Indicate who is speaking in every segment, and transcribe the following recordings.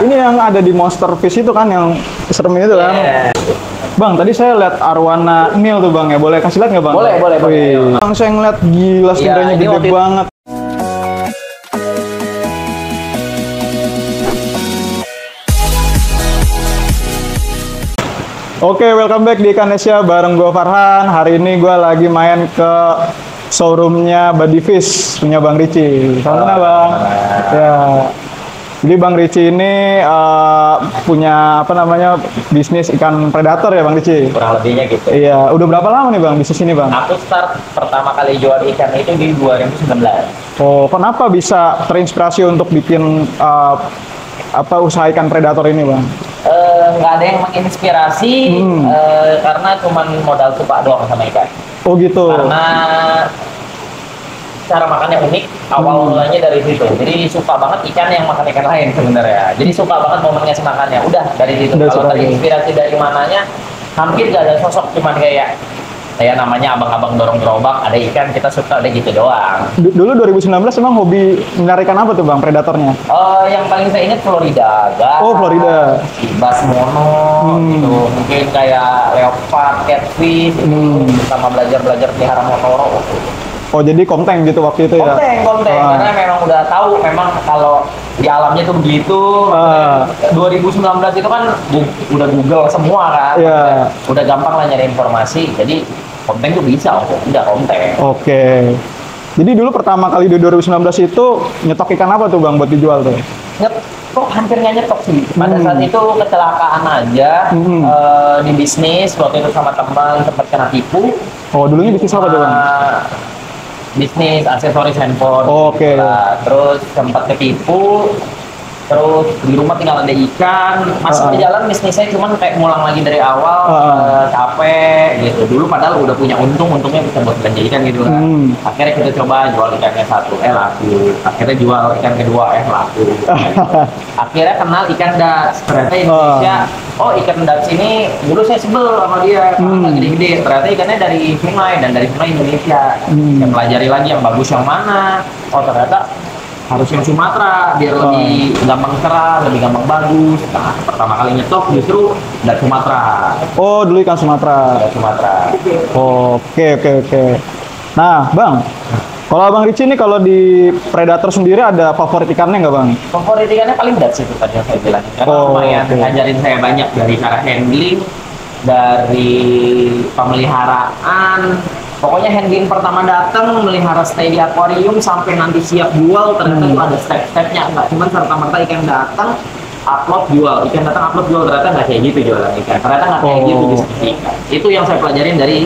Speaker 1: Ini yang ada di Monster Fish itu kan yang serem itu kan.
Speaker 2: Iya.
Speaker 1: Bang, tadi saya lihat arwana Nil tuh bang ya. Boleh kasih lihat nggak bang?
Speaker 2: Boleh, boleh, boleh.
Speaker 1: Wih. Bang, saya ngeliat gila sebenarnya
Speaker 2: Iya, ini
Speaker 1: gede
Speaker 2: waktu itu-
Speaker 1: banget. Oke, welcome back di Ikanesia bareng gue Farhan. Hari ini gue lagi main ke showroomnya Body Fish punya Bang Ricci. Salam kenal bang. Ya. Jadi Bang Ricci ini eh, punya apa namanya bisnis ikan predator ya Bang Ricci.
Speaker 2: kurang lebihnya gitu.
Speaker 1: Iya, udah berapa lama nih Bang bisnis ini Bang?
Speaker 2: Aku start pertama kali jual ikan itu di 2019.
Speaker 1: Oh, kenapa bisa terinspirasi untuk bikin eh, apa usaha ikan predator ini Bang?
Speaker 2: Eh, nggak ada yang menginspirasi
Speaker 1: Hmm.
Speaker 2: eh, karena cuman modal suka doang sama ikan.
Speaker 1: Oh gitu.
Speaker 2: Karena cara makannya unik, awal
Speaker 1: Hmm.
Speaker 2: mulanya dari situ. Jadi suka banget ikan yang makan ikan lain sebenarnya. Jadi suka banget momennya makannya. Udah dari situ.
Speaker 1: Udah
Speaker 2: Kalau
Speaker 1: gitu.
Speaker 2: terinspirasi dari mananya, hampir gak ada sosok cuman kayak saya namanya abang-abang dorong gerobak, ada ikan kita suka ada gitu doang.
Speaker 1: Du- Dulu 2019 emang hobi nyari ikan apa tuh Bang predatornya?
Speaker 2: Oh, yang paling saya ingat Florida, Gas,
Speaker 1: Oh, Florida.
Speaker 2: Bass mono,
Speaker 1: Hmm.
Speaker 2: gitu. Mungkin kayak leopard, catfish,
Speaker 1: Hmm.
Speaker 2: itu sama belajar-belajar pelihara motoro.
Speaker 1: Oh jadi konteng gitu waktu itu ya?
Speaker 2: Konteng, konteng.
Speaker 1: Ah.
Speaker 2: Karena memang udah tahu, memang kalau di alamnya tuh begitu.
Speaker 1: Ah.
Speaker 2: 2019 itu kan udah Google semua kan.
Speaker 1: Iya.
Speaker 2: Udah gampang lah nyari informasi. Jadi konteng tuh bisa, udah konteng.
Speaker 1: Oke. Jadi dulu pertama kali di 2019 itu nyetok ikan apa tuh Bang buat dijual tuh?
Speaker 2: Nyet, kok hampir nggak nyetok sih. Pada
Speaker 1: Hmm.
Speaker 2: saat itu kecelakaan aja
Speaker 1: Hmm.
Speaker 2: eh, di bisnis waktu itu sama teman sempat kena tipu.
Speaker 1: Oh dulunya bisnis apa tuh Bang?
Speaker 2: Eh, bisnis aksesoris handphone.
Speaker 1: Oke.
Speaker 2: gitu lah. Terus sempat ketipu. Terus di rumah tinggal ada ikan, masih
Speaker 1: Ah.
Speaker 2: berjalan bisnisnya cuman kayak ngulang lagi dari awal,
Speaker 1: Ah.
Speaker 2: eh, capek gitu. Dulu padahal udah punya untung, untungnya bisa buat belanja ikan gitu kan.
Speaker 1: Hmm.
Speaker 2: Akhirnya kita coba jual ikannya satu, eh laku. Akhirnya jual ikan kedua, eh laku. Akhirnya kenal ikan das. Ternyata Indonesia, oh ikan das ini dulu saya sebel sama dia, karena
Speaker 1: Hmm.
Speaker 2: gede-gede. Ternyata ikannya dari sungai dan dari sungai Indonesia.
Speaker 1: Hmm.
Speaker 2: Saya pelajari lagi yang bagus yang mana. Oh ternyata harus yang Sumatera biar
Speaker 1: Oh.
Speaker 2: lebih gampang cerah, lebih gampang bagus. Nah, pertama kali nyetok justru dari Sumatera.
Speaker 1: Oh dulu ikan Sumatera.
Speaker 2: Dari Sumatera.
Speaker 1: Oke oke oke. Nah Bang, kalau Bang Ricci ini kalau di predator sendiri ada favorit ikannya nggak Bang?
Speaker 2: Favorit ikannya paling das itu tadi yang saya bilang. Karena
Speaker 1: Oh,
Speaker 2: lumayan
Speaker 1: oke.
Speaker 2: ngajarin saya banyak dari cara handling, dari pemeliharaan. Pokoknya handling pertama datang melihara stay di akuarium sampai nanti siap jual ternyata
Speaker 1: Hmm.
Speaker 2: itu ada step-stepnya nggak cuma serta merta ikan datang upload jual ikan datang upload jual ternyata nggak kayak gitu jualan ikan ternyata nggak kayak
Speaker 1: Oh.
Speaker 2: gitu bisnis ikan itu yang saya pelajarin dari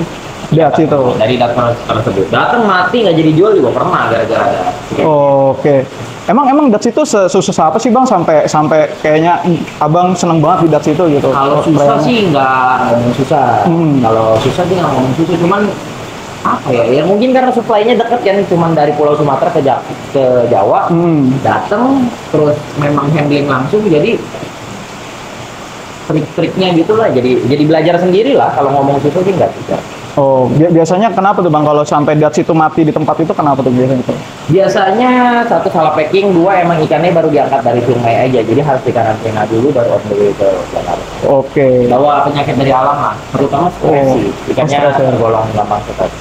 Speaker 1: Lihat situ.
Speaker 2: dari data tersebut datang mati nggak jadi jual juga pernah gara-gara ada
Speaker 1: Oke. Emang emang Dats itu se- susah apa sih Bang sampai sampai kayaknya Abang seneng banget di Dats itu gitu?
Speaker 2: Kalau susah sih nggak ngomong susah.
Speaker 1: Hmm.
Speaker 2: Kalau susah sih nggak ngomong susah, cuman apa ya? Ya mungkin karena supply-nya deket kan, cuman dari Pulau Sumatera ke, Ja- ke Jawa,
Speaker 1: Hmm.
Speaker 2: datang terus memang handling langsung, jadi trik-triknya gitulah. Jadi jadi belajar sendiri lah. Kalau ngomong susah sih nggak bisa.
Speaker 1: Oh, bi- biasanya kenapa tuh Bang kalau sampai Dats itu mati di tempat itu kenapa tuh biasanya itu?
Speaker 2: Biasanya satu salah packing, dua emang ikannya baru diangkat dari sungai aja, jadi harus dikarantina dulu baru on the way ke Jakarta.
Speaker 1: Oke.
Speaker 2: Bawa penyakit dari alam lah, terutama stres
Speaker 1: Oh,
Speaker 2: sih. Ikannya
Speaker 1: ya.
Speaker 2: tergolong gampang stres.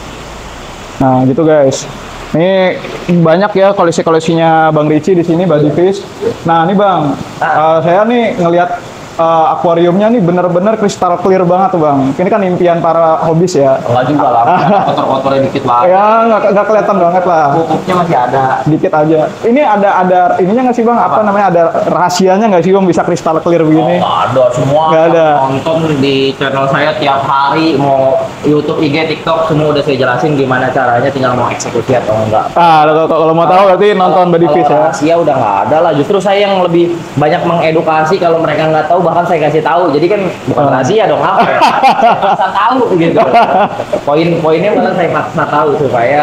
Speaker 1: Nah, gitu guys. Ini banyak ya koleksi-koleksinya Bang Ricci di sini Fish. Nah, ini Bang, eh, saya nih ngelihat eh, akuariumnya nih bener-bener kristal clear banget Bang. Ini kan impian para hobis ya.
Speaker 2: Enggak juga lah, kotor-kotornya dikit lah.
Speaker 1: Ya, nggak nggak kelihatan banget lah.
Speaker 2: Pupuknya masih ada.
Speaker 1: Dikit aja. Ini ada ada ininya nggak sih Bang? Apa,
Speaker 2: Apa?
Speaker 1: namanya? Ada rahasianya nggak sih Bang bisa kristal clear
Speaker 2: Oh,
Speaker 1: begini?
Speaker 2: nggak ada semua.
Speaker 1: Nggak ada.
Speaker 2: Nonton di channel saya tiap hari mau YouTube, IG, TikTok semua udah saya jelasin gimana caranya, tinggal mau eksekusi atau enggak.
Speaker 1: Ah, kalau, kalau mau tahu berarti nonton Body Fish ya.
Speaker 2: rahasia udah nggak ada lah. Justru saya yang lebih banyak mengedukasi kalau mereka nggak tahu bahkan saya kasih tahu. Jadi kan bukan
Speaker 1: Oh.
Speaker 2: rahasia dong apa? ya? Saya paksa tahu gitu. Poin-poinnya malah saya paksa tahu supaya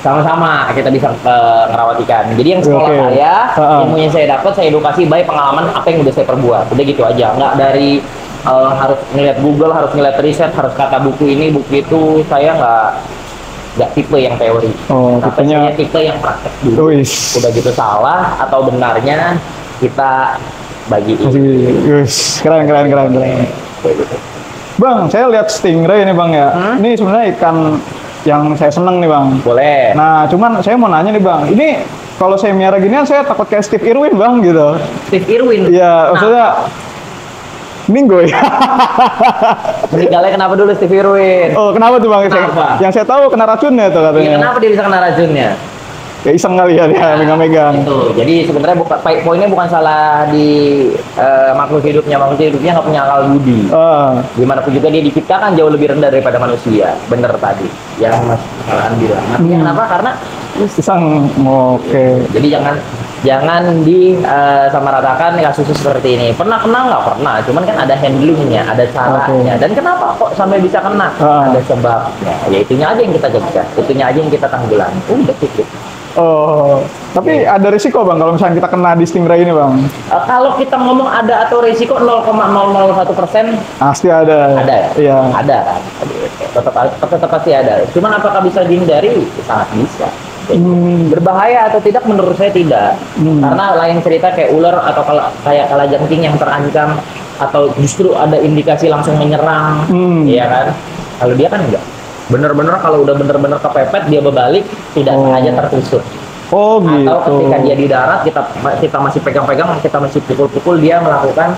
Speaker 2: sama-sama kita bisa eh, ngerawat ikan. Jadi yang sekolah
Speaker 1: Oke.
Speaker 2: saya,
Speaker 1: Ha-ha.
Speaker 2: ilmu yang saya dapat, saya edukasi baik pengalaman apa yang udah saya perbuat. Udah gitu aja. Nggak dari eh, harus ngeliat Google, harus ngeliat riset, harus kata buku ini, buku itu. Saya nggak nggak tipe yang teori.
Speaker 1: Oh,
Speaker 2: Tapi
Speaker 1: tipenya-
Speaker 2: saya tipe yang praktek dulu udah gitu salah atau benarnya kita.
Speaker 1: Masih, yes, keren, keren, keren, keren. Bang, saya lihat stingray ini bang ya.
Speaker 2: Hmm?
Speaker 1: Ini sebenarnya ikan yang saya seneng nih bang.
Speaker 2: Boleh.
Speaker 1: Nah, cuman saya mau nanya nih bang, ini kalau saya miara ginian saya takut kayak Steve Irwin bang gitu.
Speaker 2: Steve Irwin.
Speaker 1: Iya, maksudnya Minggu ya.
Speaker 2: Meninggalnya kenapa dulu Steve Irwin?
Speaker 1: Oh, kenapa tuh bang?
Speaker 2: Kenapa?
Speaker 1: yang saya tahu kena racunnya tuh
Speaker 2: Iya,
Speaker 1: katanya.
Speaker 2: kenapa dia bisa kena racunnya?
Speaker 1: Ya iseng kali ya dia megang-megang.
Speaker 2: Itu. Jadi sebenarnya bukan poinnya bukan salah di eh, makhluk hidupnya, makhluk hidupnya nggak punya akal budi.
Speaker 1: Ah,
Speaker 2: Gimana pun juga dia diciptakan jauh lebih rendah daripada manusia. Bener tadi. Yang Mas Alan bilang. Artinya
Speaker 1: Hmm.
Speaker 2: kenapa? Karena
Speaker 1: iseng. Oke.
Speaker 2: jadi jangan jangan di eh, sama ratakan kasus seperti ini. Pernah kena nggak pernah? Cuman kan ada handlingnya, ada caranya. Dan kenapa kok sampai bisa kena?
Speaker 1: Ah.
Speaker 2: Ada sebabnya. Ya itunya aja yang kita cegah, itunya aja yang kita tanggulangi. Udah cukup.
Speaker 1: Oh, tapi ada risiko bang kalau misalnya kita kena di stingray ini bang.
Speaker 2: Eh, kalau kita ngomong ada atau risiko 0,001 persen
Speaker 1: Pasti ada.
Speaker 2: ada ya?
Speaker 1: Iya.
Speaker 2: Ada kan? Tetap, tetap, tetap pasti ada. Cuman apakah bisa dihindari? Sangat bisa.
Speaker 1: Hmm.
Speaker 2: Berbahaya atau tidak? Menurut saya tidak.
Speaker 1: Hmm.
Speaker 2: Karena lain cerita kayak ular atau kala- kayak kalajengking yang terancam atau justru ada indikasi langsung menyerang,
Speaker 1: Hmm.
Speaker 2: iya kan? Kalau dia kan enggak. Bener-bener kalau udah bener-bener kepepet dia berbalik tidak
Speaker 1: Oh.
Speaker 2: sengaja tertusuk.
Speaker 1: Oh gitu.
Speaker 2: Atau ketika dia di darat kita kita masih pegang-pegang kita masih pukul-pukul dia melakukan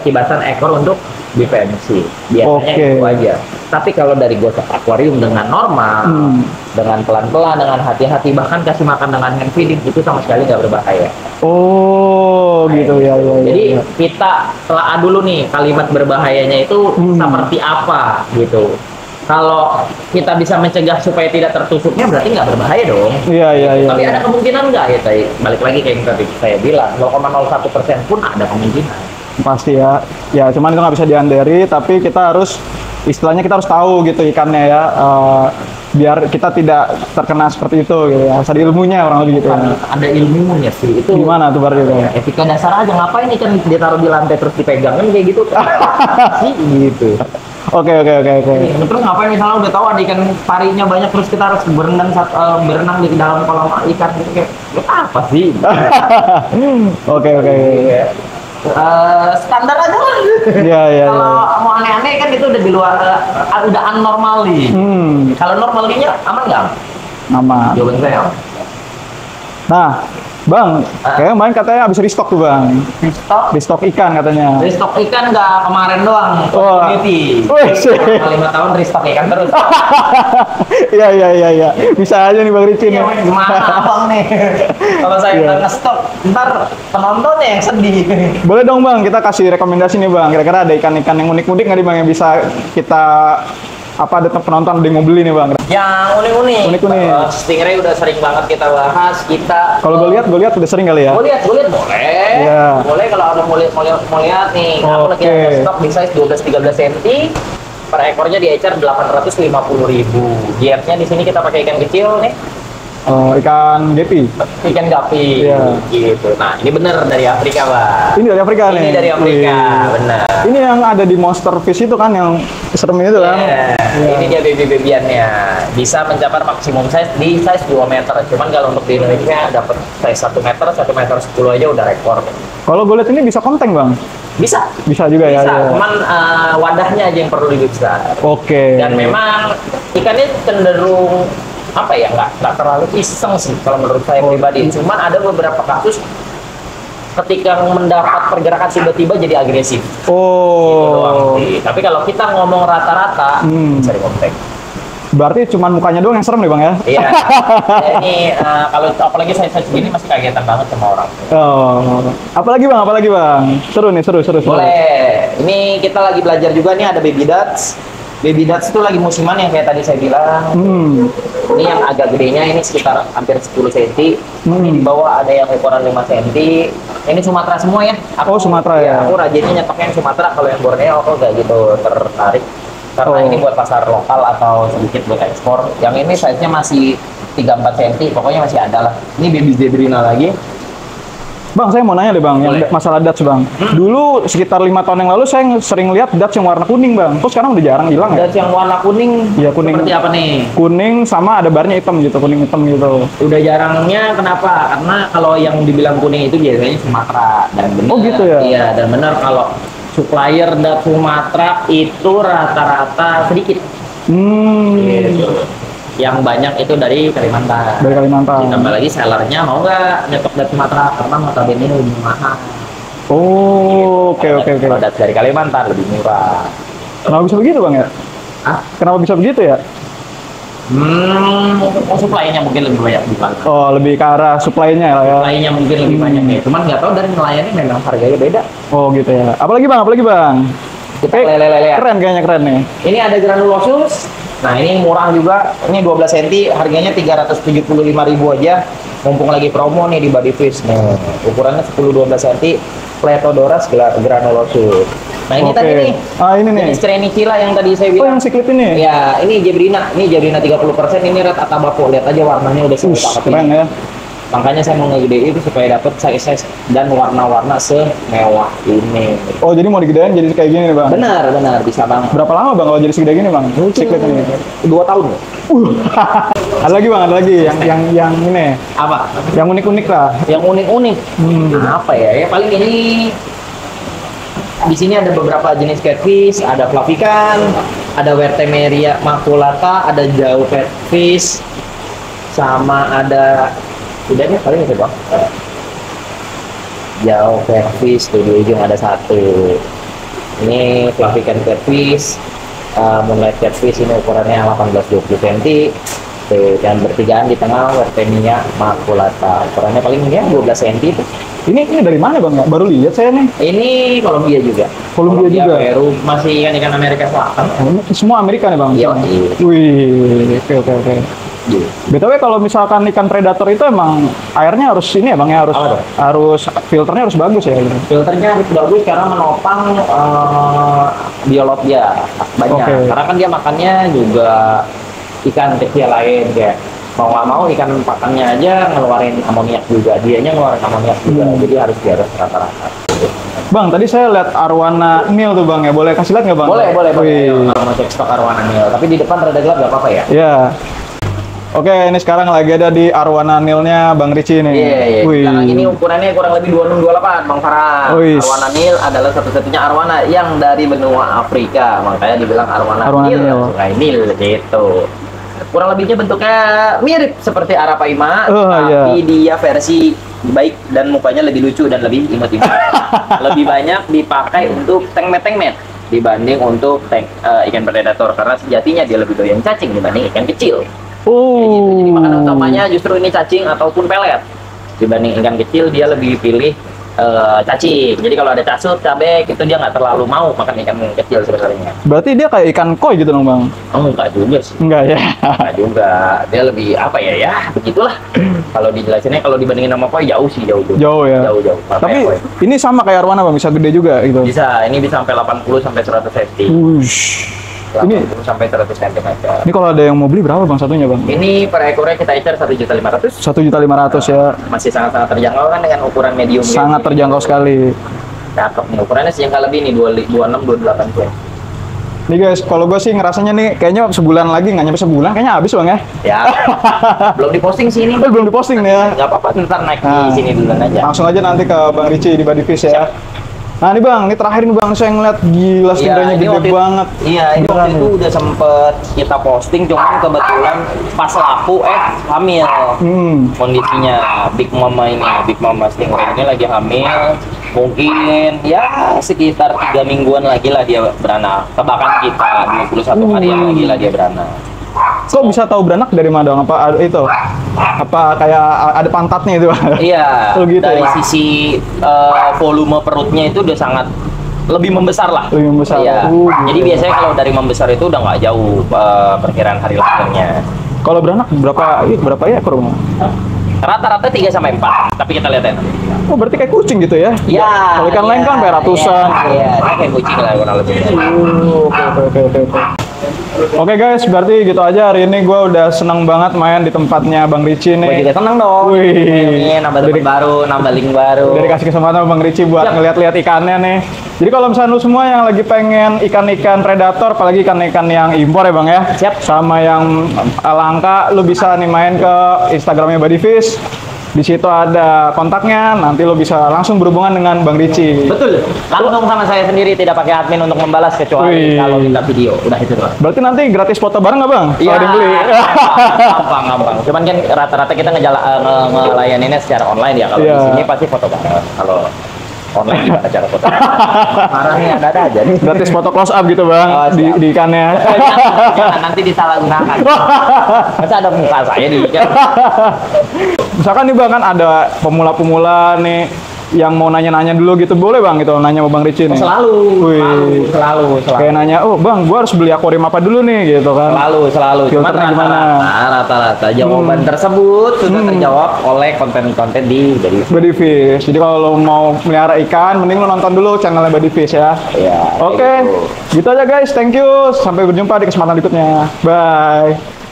Speaker 2: kibasan ekor untuk defensi. Biasanya
Speaker 1: Oke.
Speaker 2: itu aja. Tapi kalau dari gosok akuarium dengan normal,
Speaker 1: Hmm.
Speaker 2: dengan pelan-pelan, dengan hati-hati, bahkan kasih makan dengan hand feeding itu sama sekali nggak berbahaya.
Speaker 1: Oh gitu ya. ya, ya,
Speaker 2: Jadi
Speaker 1: ya.
Speaker 2: kita telah dulu nih kalimat berbahayanya itu
Speaker 1: Hmm.
Speaker 2: seperti apa gitu. Kalau kita bisa mencegah supaya tidak tertusuknya berarti nggak berbahaya dong.
Speaker 1: Iya iya iya.
Speaker 2: Tapi ada kemungkinan nggak ya tadi balik lagi kayak yang tadi saya bilang 0,01 persen pun ada kemungkinan.
Speaker 1: Pasti ya. Ya cuman itu nggak bisa diandari, tapi kita harus istilahnya kita harus tahu gitu ikannya ya. eh, biar kita tidak terkena seperti itu gitu ya. Harus ada ilmunya orang lebih gitu
Speaker 2: Kan
Speaker 1: ya.
Speaker 2: ada ilmunya sih itu.
Speaker 1: Gimana tuh berarti itu?
Speaker 2: Etika dasar aja ngapain ikan ditaruh di lantai terus dipegang kan kayak gitu. sih gitu.
Speaker 1: Oke oke oke oke.
Speaker 2: Terus ngapain misalnya udah tahu ada ikan parinya banyak terus kita harus berenang eh, berenang di dalam kolam ikan gitu kayak "Lu apa sih?
Speaker 1: Oke oke. oke.
Speaker 2: Eh, standar aja lah.
Speaker 1: Iya iya.
Speaker 2: Kalau
Speaker 1: iya.
Speaker 2: mau aneh-aneh kan itu udah di luar eh, udah unnormal nih.
Speaker 1: Hmm,
Speaker 2: Kalau normalnya aman nggak?
Speaker 1: aman.
Speaker 2: Jawaban saya.
Speaker 1: Nah, Bang, kayaknya kemarin katanya habis restock tuh Bang.
Speaker 2: Stok
Speaker 1: Restock ikan katanya.
Speaker 2: Restock ikan nggak kemarin doang,
Speaker 1: Wah.
Speaker 2: community.
Speaker 1: Wih, sih.
Speaker 2: Lima tahun restock ikan terus.
Speaker 1: Iya iya iya iya. Bisa aja nih Bang Ricin
Speaker 2: Iya,
Speaker 1: ya.
Speaker 2: Gimana abang nih? Kalau saya nggak ngestok, ntar penontonnya yang sedih.
Speaker 1: Boleh dong Bang, kita kasih rekomendasi nih Bang. Kira-kira ada ikan-ikan yang unik-unik nggak nih Bang yang bisa kita apa ada penonton ada yang mau beli nih Bang?
Speaker 2: Yang unik-unik.
Speaker 1: Unik-unik.
Speaker 2: Eh, Stingray udah sering banget kita bahas. Kita
Speaker 1: Kalau gue lihat, gue lihat udah sering kali ya.
Speaker 2: Mau lihat, mau lihat boleh.
Speaker 1: Iya.
Speaker 2: Boleh kalau ada mau lihat, mau lihat, mau lihat nih. Aku lagi ada stok di size 12-13 cm. Per ekornya di ecer 850.000 ribu. Dietnya di sini kita pakai ikan kecil nih,
Speaker 1: Eh, ikan gepi.
Speaker 2: ikan gapi.
Speaker 1: Iya.
Speaker 2: Gitu. Nah, ini bener dari Afrika, Pak.
Speaker 1: Ini dari Afrika nih.
Speaker 2: Ini dari Afrika,
Speaker 1: Wih.
Speaker 2: benar.
Speaker 1: Ini yang ada di Monster Fish itu kan yang serem itu kan?
Speaker 2: Iya. Ini dia baby-babyannya. Bisa mencapai maksimum size di size 2 meter. Cuman kalau untuk di Indonesia dapat size 1 meter, 1 meter 10 aja udah rekor.
Speaker 1: Kalau gue lihat ini bisa konteng Bang.
Speaker 2: Bisa.
Speaker 1: Bisa juga ya.
Speaker 2: Bisa,
Speaker 1: ya.
Speaker 2: cuman eh, wadahnya aja yang perlu lebih besar.
Speaker 1: Oke.
Speaker 2: Dan memang ikannya cenderung apa ya nggak nggak terlalu iseng sih kalau menurut saya
Speaker 1: Oh.
Speaker 2: pribadi. Cuman ada beberapa kasus ketika mendapat pergerakan tiba-tiba jadi agresif. Gitu doang
Speaker 1: Oh.
Speaker 2: sih. Tapi kalau kita ngomong rata-rata
Speaker 1: Hmm.
Speaker 2: sering kontak.
Speaker 1: Berarti cuman mukanya doang yang serem nih Bang ya?
Speaker 2: Iya. Ini eh, kalau apalagi saya saya segini masih kagetan banget sama orang.
Speaker 1: Oh. Apalagi Bang, apalagi Bang? Seru nih, seru, seru, seru.
Speaker 2: Boleh. Ini kita lagi belajar juga nih ada baby ducks. Baby ducks itu lagi musiman yang kayak tadi saya bilang.
Speaker 1: Hmm.
Speaker 2: Ini yang agak gedenya ini sekitar hampir 10 cm.
Speaker 1: Hmm.
Speaker 2: Ini di bawah ada yang ukuran 5 cm. Ini Sumatera semua ya.
Speaker 1: Oh, Sumatera ya.
Speaker 2: Aku rajinnya nyetoknya yang Sumatera. Kalau yang Borneo aku nggak gitu tertarik. Karena
Speaker 1: Oh.
Speaker 2: ini buat pasar lokal atau sedikit buat ekspor. Yang ini size-nya masih 3-4 cm. Pokoknya masih ada lah. Ini baby zebrina lagi.
Speaker 1: Bang, saya mau nanya deh bang, yang
Speaker 2: Boleh. Hmm.
Speaker 1: masalah Dutch bang. Dulu sekitar lima tahun yang lalu saya sering lihat Dutch yang warna kuning bang. Terus sekarang udah jarang hilang ya.
Speaker 2: Dan yang warna kuning,
Speaker 1: Iya, kuning.
Speaker 2: seperti apa nih?
Speaker 1: Kuning sama ada barnya hitam gitu, kuning hitam gitu.
Speaker 2: Udah jarangnya kenapa? Karena kalau yang dibilang kuning itu biasanya Sumatera dan benar.
Speaker 1: Oh, gitu ya?
Speaker 2: Iya dan benar kalau supplier dan Sumatera itu rata-rata sedikit.
Speaker 1: Hmm,
Speaker 2: Gitu. Yang banyak itu dari Kalimantan.
Speaker 1: dari Kalimantan.
Speaker 2: Ditambah lagi sellernya mau nggak nyetok dari Sumatera karena notabene lebih mahal.
Speaker 1: Oh, oke oke oke.
Speaker 2: Kalau dat- dari Kalimantan lebih murah.
Speaker 1: Kenapa bisa begitu bang ya?
Speaker 2: Ah,
Speaker 1: Kenapa bisa begitu ya?
Speaker 2: hmm, supply-nya mungkin lebih banyak di Kalimantan.
Speaker 1: Oh, lebih ke arah supply-nya lah ya.
Speaker 2: Supply-nya mungkin lebih
Speaker 1: Hmm.
Speaker 2: banyak nih. Cuman nggak tahu dari nelayannya memang harganya beda.
Speaker 1: Oh gitu ya. Apalagi bang, apalagi bang.
Speaker 2: Kita lele-lele.
Speaker 1: Keren kayaknya keren nih.
Speaker 2: Ini ada granulosus. Nah, ini murah juga. Ini 12 cm, harganya 375.000 aja. Mumpung lagi promo nih di Body Fish. Nih, ukurannya 10-12 cm. Pletodoras gra- granulosus. Nah, ini
Speaker 1: Oke.
Speaker 2: tadi nih.
Speaker 1: Ah ini nih.
Speaker 2: Strenicilla yang tadi saya
Speaker 1: Oh
Speaker 2: bilang.
Speaker 1: yang siklip ini.
Speaker 2: Ya, ini Jebrina. Ini Jebrina 30%, ini Red Atabapo. Lihat aja warnanya udah
Speaker 1: Ush,
Speaker 2: banget
Speaker 1: keren ya.
Speaker 2: Makanya saya mau ngegedein itu supaya dapat size dan warna-warna semewah ini.
Speaker 1: Oh jadi mau digedein jadi kayak gini nih bang.
Speaker 2: Benar, benar bisa banget.
Speaker 1: Berapa lama bang kalau jadi segede gini bang? Siklip ini.
Speaker 2: Dua tahun.
Speaker 1: ada lagi bang, ada lagi yang yang yang ini,
Speaker 2: Apa?
Speaker 1: yang unik-unik lah.
Speaker 2: Yang unik-unik.
Speaker 1: Hmm.
Speaker 2: Apa ya? Ya paling ini di sini ada beberapa jenis catfish, ada flavican, ada Wertemeria maculata, ada jauh catfish, sama ada deh paling itu bang. Jauh catfish tuh di ujung ada satu. Ini flavican catfish, uh, moonlight catfish ini ukurannya 18-20 cm. Tuh, dan bertigaan di tengah Wertemia maculata. Ukurannya paling ya 12 cm itu.
Speaker 1: Ini ini dari mana bang? Baru lihat saya nih.
Speaker 2: Ini Kolombia juga.
Speaker 1: Columbia juga.
Speaker 2: Peru masih ikan ikan Amerika Selatan.
Speaker 1: Oh, ini semua Amerika nih bang.
Speaker 2: Iya, iya.
Speaker 1: Wih, oke oke oke. BTW kalau misalkan ikan predator itu emang airnya harus ini ya bang ya harus
Speaker 2: Apa
Speaker 1: harus filternya harus bagus ya. gitu.
Speaker 2: Filternya harus bagus karena menopang eh, biolog dia banyak.
Speaker 1: Oke.
Speaker 2: Karena kan dia makannya juga ikan kecil lain kayak mau nggak mau ikan pakannya aja ngeluarin amoniak juga. Dianya ngeluarin amoniak juga.
Speaker 1: Hmm.
Speaker 2: Jadi harus di atas rata-rata.
Speaker 1: Bang, tadi saya lihat arwana nil tuh bang ya. Boleh kasih lihat nggak bang?
Speaker 2: Boleh, boleh, boleh. Mau cek stok arwana nil. Tapi di depan rada gelap nggak apa-apa ya.
Speaker 1: Ya. Oke, ini sekarang lagi ada di arwana nilnya Bang Ricci nih.
Speaker 2: Iya, iya.
Speaker 1: Wih.
Speaker 2: Sekarang ini ukurannya kurang lebih 2628, Bang Farah.
Speaker 1: Wih.
Speaker 2: Arwana Nil adalah satu-satunya arwana yang dari benua Afrika. Makanya dibilang arwana,
Speaker 1: Arwana
Speaker 2: Nil.
Speaker 1: Nil.
Speaker 2: Sungai Nil gitu. Kurang lebihnya bentuknya mirip seperti Arapaima,
Speaker 1: Oh,
Speaker 2: tapi
Speaker 1: iya.
Speaker 2: dia versi baik dan mukanya lebih lucu dan lebih imut-imut. lebih banyak dipakai untuk tengmet-tengmet dibanding untuk tank, eh, ikan predator karena sejatinya dia lebih doyan cacing dibanding ikan kecil.
Speaker 1: Oh.
Speaker 2: Gitu. Jadi makanan utamanya justru ini cacing ataupun pelet. Dibanding ikan kecil dia lebih pilih eh, cacing. Jadi kalau ada casut, cabai itu dia nggak terlalu mau makan ikan kecil sebenarnya.
Speaker 1: Berarti dia kayak ikan koi gitu dong bang?
Speaker 2: Oh enggak juga sih.
Speaker 1: Enggak ya?
Speaker 2: Enggak juga. Dia lebih apa ya ya begitulah. kalau dijelasinnya kalau dibandingin sama koi jauh sih jauh jauh.
Speaker 1: Jauh ya.
Speaker 2: Jauh jauh. Sampai
Speaker 1: Tapi
Speaker 2: koi.
Speaker 1: ini sama kayak arwana bang, bisa gede juga gitu.
Speaker 2: bisa ini bisa sampai 80 sampai 100 cm.
Speaker 1: Wush. Ini
Speaker 2: 80 sampai 100 cm.
Speaker 1: ini kalau ada yang mau beli berapa bang satunya bang?
Speaker 2: Ini per ekornya kita incar 1.500.000
Speaker 1: Satu juta lima ratus ya.
Speaker 2: masih sangat-sangat terjangkau kan dengan ukuran medium
Speaker 1: Sangat terjangkau sekali.
Speaker 2: cakep nih ukurannya sejengkal lebih nih 26 28 cm
Speaker 1: Nih guys, kalau gue sih ngerasanya nih kayaknya sebulan lagi nggak nyampe sebulan, kayaknya habis bang ya.
Speaker 2: ya belum diposting sih ini
Speaker 1: Eh, belum diposting nih ya.
Speaker 2: nggak apa-apa ntar naik
Speaker 1: Nah.
Speaker 2: di sini duluan aja
Speaker 1: Langsung aja nanti ke Bang Ricci di Body Fish ya. Nah nih bang, ini terakhir nih bang, saya ngeliat gila
Speaker 2: Iya, ini
Speaker 1: gede
Speaker 2: waktu itu-
Speaker 1: banget.
Speaker 2: Iya, ini
Speaker 1: Beneran
Speaker 2: waktu itu udah sempet kita posting, cuman kebetulan pas laku eh hamil
Speaker 1: Hmm,
Speaker 2: kondisinya Big Mama ini, Big Mama Stingray ini lagi hamil. Mungkin ya sekitar tiga mingguan lagi lah dia beranak. Tebakan kita 21 hari yang lagi lah dia beranak.
Speaker 1: Kok bisa tahu beranak dari mana dong? Apa itu? Apa kayak ada pantatnya itu?
Speaker 2: Iya,
Speaker 1: Oh, gitu
Speaker 2: dari
Speaker 1: ya?
Speaker 2: sisi eh, volume perutnya itu udah sangat lebih membesar lah.
Speaker 1: Lebih membesar.
Speaker 2: Iya.
Speaker 1: Gitu.
Speaker 2: Jadi biasanya kalau dari membesar itu udah nggak jauh eh, perkiraan hari lahirnya.
Speaker 1: Kalau beranak berapa? Ih, berapa ya ekor?
Speaker 2: Rata-rata 3 sampai 4, tapi kita lihat ya.
Speaker 1: Oh berarti kayak kucing gitu ya?
Speaker 2: Iya.
Speaker 1: Kalau ikan lain kan kayak ratusan.
Speaker 2: Iya, iya, Ini kayak kucing lah kurang lebih.
Speaker 1: Oh, Oke oke oke oke. Oke. Oke guys, berarti gitu aja hari ini gue udah seneng banget main di tempatnya Bang Ricci
Speaker 2: Gue
Speaker 1: nih.
Speaker 2: juga seneng dong.
Speaker 1: Wih.
Speaker 2: Ini nambah
Speaker 1: Dari-
Speaker 2: baru, nambah link baru.
Speaker 1: Udah dikasih kesempatan sama Bang Ricci buat
Speaker 2: Siap.
Speaker 1: ngeliat-lihat ikannya nih. Jadi kalau misalnya lu semua yang lagi pengen ikan-ikan predator, apalagi ikan-ikan yang impor ya Bang ya.
Speaker 2: Siap.
Speaker 1: Sama yang langka, lu bisa nih main ke Instagramnya Bodyfish. Di situ ada kontaknya, nanti lu bisa langsung berhubungan dengan Bang Ricci.
Speaker 2: Betul. Langsung sama saya sendiri tidak pakai admin untuk membalas kecuali
Speaker 1: Wih.
Speaker 2: kalau minta video. Udah itu doang.
Speaker 1: Berarti nanti gratis foto bareng nggak Bang? Kalau ada yang beli.
Speaker 2: gampang, gampang. Cuman kan rata-rata kita ngejala, eh, nge- ngelayaninnya secara online ya. Kalau
Speaker 1: Iya.
Speaker 2: di sini pasti foto bareng. Kalau online gimana cara foto? Parah nih, ada-ada aja nih.
Speaker 1: gratis foto close up gitu Bang
Speaker 2: Oh,
Speaker 1: di, di ikannya.
Speaker 2: jangan, jangan, nanti disalahgunakan. Masa ada muka saya di kan?
Speaker 1: Misalkan nih Bang kan ada pemula-pemula nih yang mau nanya-nanya dulu gitu boleh Bang gitu nanya sama Bang Ricci nih.
Speaker 2: Selalu,
Speaker 1: Wih.
Speaker 2: selalu, selalu, selalu.
Speaker 1: Kayak nanya, "Oh, Bang, gua harus beli akuarium apa dulu nih?" gitu kan.
Speaker 2: Selalu, selalu.
Speaker 1: Filternya gimana? Hmm.
Speaker 2: rata-rata, jawaban tersebut sudah terjawab oleh konten-konten di dari
Speaker 1: Bodyfish. Jadi kalau lo mau melihara ikan, mending lo nonton dulu channelnya Bodyfish ya.
Speaker 2: ya.
Speaker 1: Oke, gitu aja guys. Thank you. Sampai berjumpa di kesempatan berikutnya. Bye.